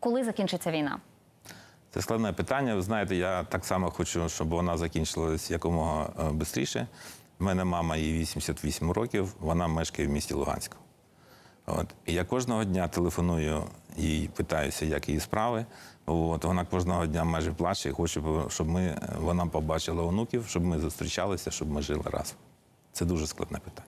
коли закінчиться війна? Це складне питання. Ви знаєте, я так само хочу, щоб вона закінчилась якомога е, швидше. У мене мама їй 88 років, вона мешкає в місті Луганську. От. І я кожного дня телефоную їй, питаюся, як її справи. От. Вона кожного дня майже плаче і хоче, щоб ми, е, вона побачила онуків, щоб ми зустрічалися, щоб ми жили разом. Це дуже складне питання.